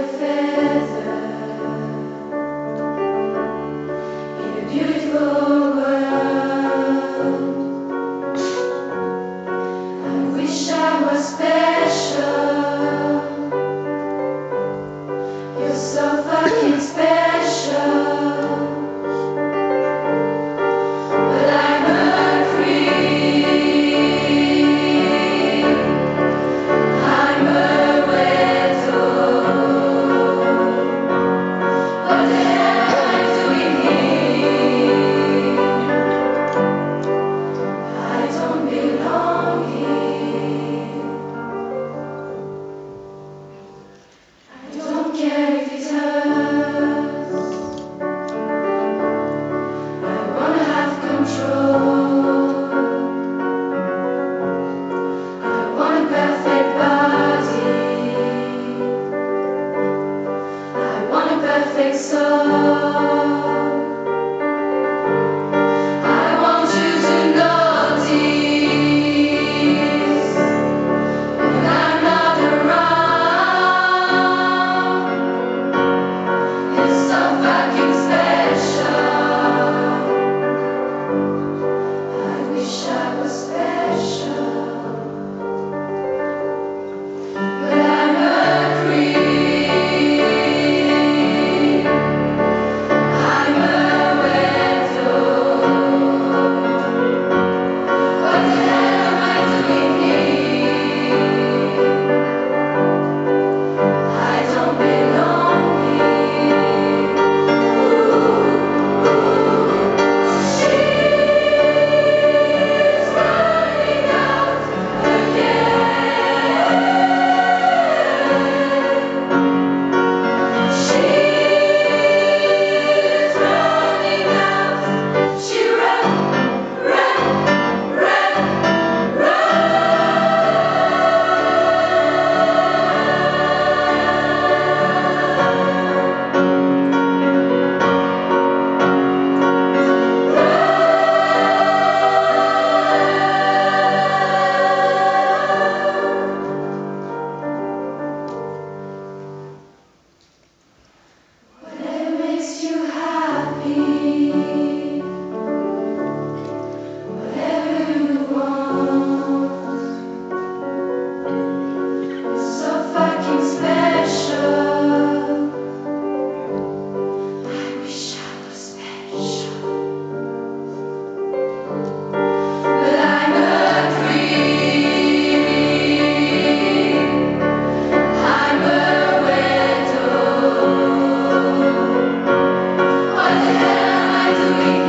A I mais um